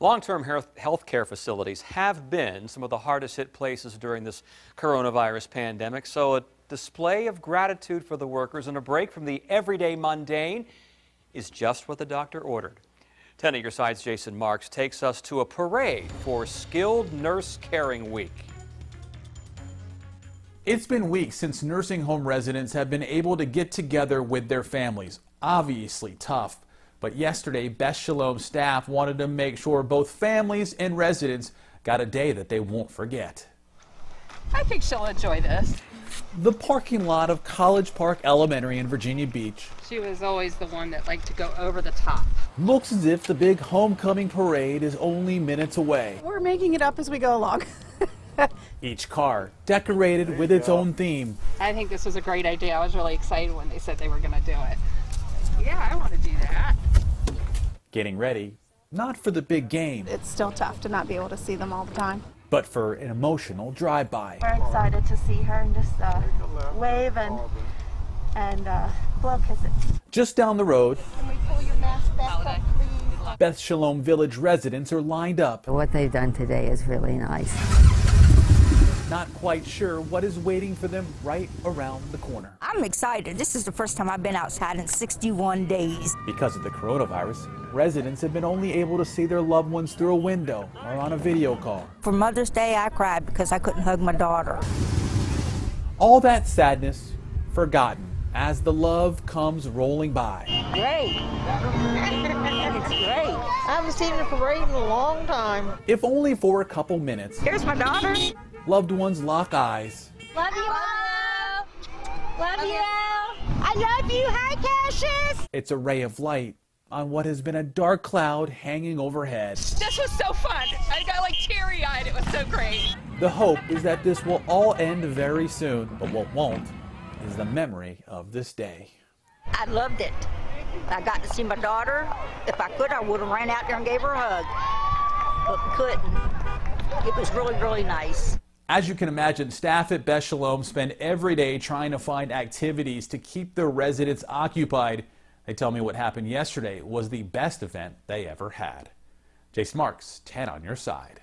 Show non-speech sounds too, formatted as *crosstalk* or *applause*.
Long-term health care facilities have been some of the hardest hit places during this coronavirus pandemic, so a display of gratitude for the workers and a break from the everyday mundane is just what the doctor ordered. 10 at your side's Jason Marks takes us to a parade for Skilled Nursing Care Week. It's been weeks since nursing home residents have been able to get together with their families. Obviously tough. But yesterday, Beth Shalom staff wanted to make sure both families and residents got a day that they won't forget. I think she'll enjoy this. The parking lot of College Park Elementary in Virginia Beach. She was always the one that liked to go over the top. Looks as if the big homecoming parade is only minutes away. We're making it up as we go along. *laughs* Each car decorated with its own theme. I think this was a great idea. I was really excited when they said they were going to do it. Yeah, I want to do that getting ready, not for the big game. It's still tough to not be able to see them all the time. But for an emotional drive-by. We're excited to see her and just uh, wave and, and uh, blow kisses. Just down the road, Can we pull your mask back up. Beth Shalom Village residents are lined up. What they've done today is really nice not quite sure what is waiting for them right around the corner. I'm excited. This is the first time I've been outside in 61 days. Because of the coronavirus, residents have been only able to see their loved ones through a window or on a video call. For Mother's Day, I cried because I couldn't hug my daughter. All that sadness forgotten as the love comes rolling by. Great. it's great. I haven't seen a parade in a long time. If only for a couple minutes. Here's my daughter loved ones lock eyes. Love you all. Love you all. I love you. Hi, Cassius. It's a ray of light on what has been a dark cloud hanging overhead. This was so fun. I got like teary eyed. It was so great. The hope is that this will all end very soon, but what won't is the memory of this day. I loved it. I got to see my daughter. If I could, I would have ran out there and gave her a hug, but couldn't. It was really, really nice. As you can imagine, staff at Beth Shalom spend every day trying to find activities to keep their residents occupied. They tell me what happened yesterday was the best event they ever had. Jason Marks, 10 on your side.